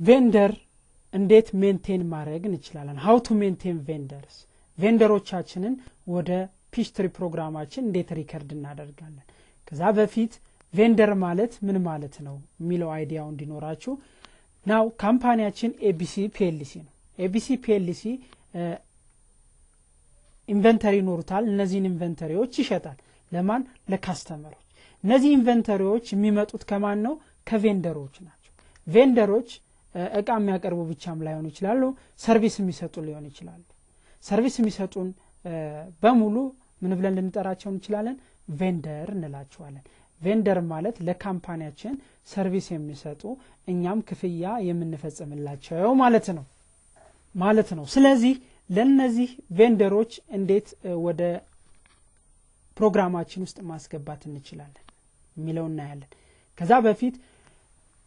vendor እንዴት maintain ማድረግ እንችላለን? how to maintain vendors vendor ኦቻችንን ወደ Peachtree ፕሮግራማችን እንዴት record እናደርጋለን? ከዛ በፊት vendor ማለት ምን ማለት ነው የሚለው idea ው እንዲኖራችሁ። now company ያችን ABC PLC ነው። ABC PLC inventory ይኖሩታል። እነዚህን inventory ዎች ይሸጣል። ለማን? ለ customer ኦች። እነዚህ inventory ዎች የሚመጡት ከማን ነው? ከ vendor ኦች ናቸው። vendor ኦች እቃ የሚያቀርቡ ብቻም ላይሆኑ ይችላሉ። service የሚሰጡ ሊሆን ይችላሉ service የሚሰጡን በሙሉ ምን ብለን ልንጠራቸው እንችላለን? vendor እንላቸዋለን። vendor ማለት ለ company ያችን service የሚሰጡ እኛም ክፍያ የምንፈጽምላቸው ማለት ነው። ማለት ነው። ስለዚህ ለእነዚህ vendor ኦች እንዴት ወደ ፕሮግራማችን ውስጥ ማስገባት እንችላለን? የሚለው እናያለን። ከዛ በፊት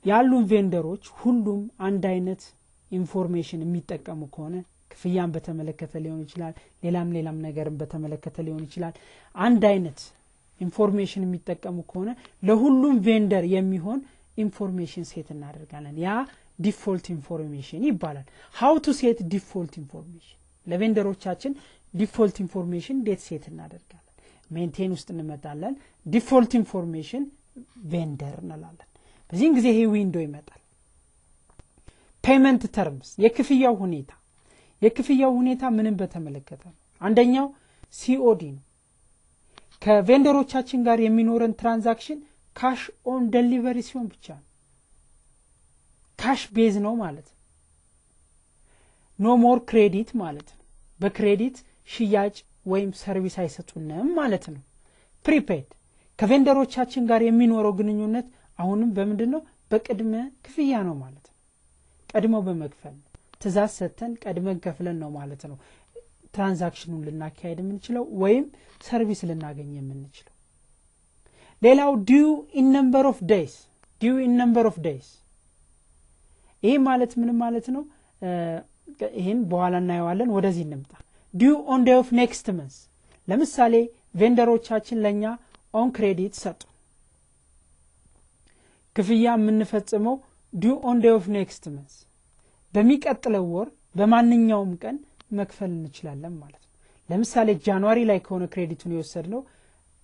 ያሉን vendor ኦች ሁሉም አንድ አይነት information የሚጠቀሙ ከሆነ ክፍያን በተመለከተ ሊሆን ይችላል ሌላም ሌላም ነገርን በተመለከተ ሊሆን ይችላል። አንድ አይነት information የሚጠቀሙ ከሆነ ለሁሉም vendor የሚሆን information set እናደርጋለን። ያ default information ይባላል። how to set default information ለ vendor ኦቻችን default information እንዴት set እናደርጋለን? maintain ውስጥ እንመጣለን። default information vendor እንላለን በዚህን ጊዜ ይሄ window ይመጣል። payment terms የክፍያው ሁኔታ። የክፍያው ሁኔታ ምንን በተመለከተ ነው። አንደኛው COD ነው። ከ vendor ኦቻችን ጋር የሚኖረን transaction cash on delivery ሲሆን ብቻ ነው። cash base ነው ማለት ነው። no more credit ማለት ነው። በ credit ሽያጭ ወይም service አይሰጡንም ማለት ነው። prepaid ከ vendor ኦቻችን ጋር የሚኖረው ግንኙነት አሁንም በምንድን ነው በቅድመ ክፍያ ነው ማለት ነው። ቀድሞ በመክፈል ትእዛዝ ሰጥተን ቀድመን ከፍለን ነው ማለት ነው። transaction ኑን ልናካሄድ የምንችለው ወይም service ልናገኝ የምንችለው። ሌላው due in number of days due in number of days። ይህ ማለት ምን ማለት ነው? ይህን በኋላ እናየዋለን ወደዚህ እንምጣ። due on day of next month ለምሳሌ vendor ኦቻችን ለእኛ on credit ሰጡ ክፍያ የምንፈጽመው due on day of next month በሚቀጥለው ወር በማንኛውም ቀን መክፈል እንችላለን ማለት ነው። ለምሳሌ January ላይ ከሆነ credit ኡን የወሰድነው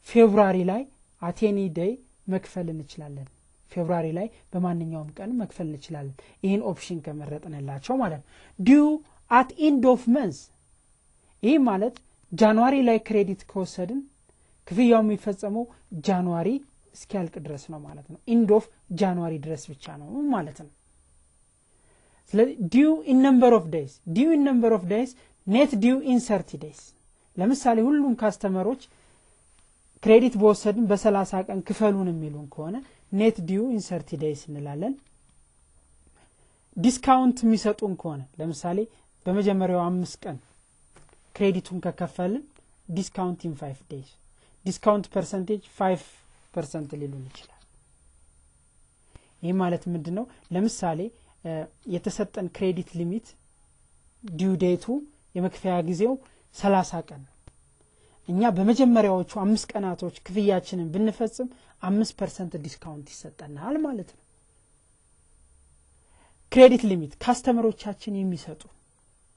February ላይ at any day መክፈል እንችላለን። February ላይ በማንኛውም ቀን መክፈል እንችላለን። ይህን option ከመረጥንላቸው ማለት ነው። due at end of month ይህ ማለት January ላይ credit ከወሰድን ክፍያው የሚፈጸመው January እስኪያልቅ ድረስ ነው ማለት ነው። end of January ድረስ ብቻ ነው ማለት ነው። ስለዚህ due in number of days due in number of days net due in thirty days። ለምሳሌ ሁሉም customer ኦች credit በወሰድን በሰላሳ ቀን ክፈሉን የሚሉን ከሆነ net due in thirty days እንላለን። discount የሚሰጡን ከሆነ ለምሳሌ በመጀመሪያው አምስት ቀን credit ኡን ከከፈልን discount in five days discount percentage five percent ሊሉን ይችላል። ይህ ማለት ምንድን ነው ለምሳሌ የተሰጠን credit limit due date ኡ የመክፈያ ጊዜው ሰላሳ ቀን ነው። እኛ በመጀመሪያዎቹ አምስት ቀናቶች ክፍያችንን ብንፈጽም አምስት percent discount ይሰጠናል ማለት ነው። credit limit customer ኦቻችን የሚሰጡ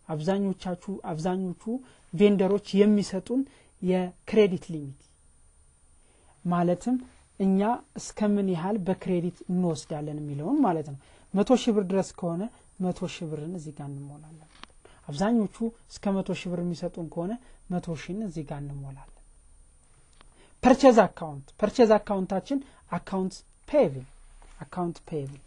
አብዛኞቻችሁ አብዛኞቹ vendor ኦች የሚሰጡን የ credit limit ማለትም እኛ እስከምን ያህል በ credit እንወስዳለን የሚለውን ማለት ነው። መቶ ሺህ ብር ድረስ ከሆነ መቶ ሺህ ብርን እዚህ ጋር እንሞላለን። አብዛኞቹ እስከ መቶ ሺህ ብር የሚሰጡን ከሆነ መቶ ሺህን እዚህ ጋር እንሞላለን። purchase account purchase account ኣችን account payable account payable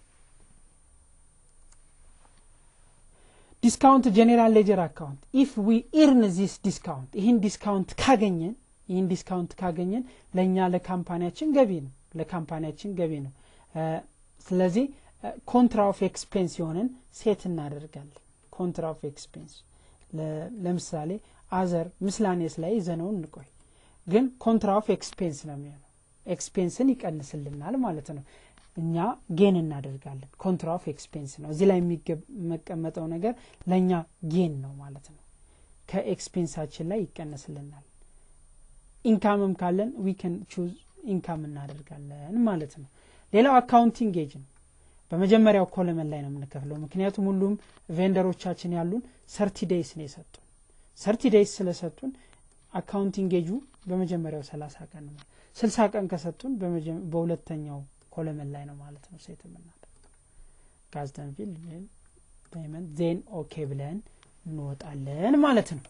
discount general ledger account። if we earn this discount ይህን discount ካገኘን ይህን discount ካገኘን ለእኛ ለ company ያችን ገቢ ነው። ለ company ያችን ገቢ ነው። ስለዚህ contra of expense የሆነን set እናደርጋለን። contra of expense። ለምሳሌ other miscellaneous ላይ ይዘነው እንቆይ። ግን contra of expense ነው የሚሆነው። expense ን ይቀንስልናል ማለት ነው። እኛ gain እናደርጋለን። contra of expense ነው። እዚህ ላይ የሚቀመጠው ነገር ለእኛ gain ነው ማለት ነው። ከ expense ኣችን ላይ ይቀንስልናል income ም ካለን we can choose income እናደርጋለን ማለት ነው። ሌላው accounting age ነው። በመጀመሪያው column ላይ ነው የምንከፍለው። ምክንያቱም ሁሉም vendor ኦቻችን ያሉን thirty days ነው የሰጡን። thirty days ስለሰጡን accounting age ኡ በመጀመሪያው ሰላሳ ቀን ነው። ስልሳ ቀን ከሰጡን በሁለተኛው column ላይ ነው ማለት ነው set የምናደርገው ጋዝተንቪል ፔመንት ዜን ኦኬ ብለን እንወጣለን ማለት ነው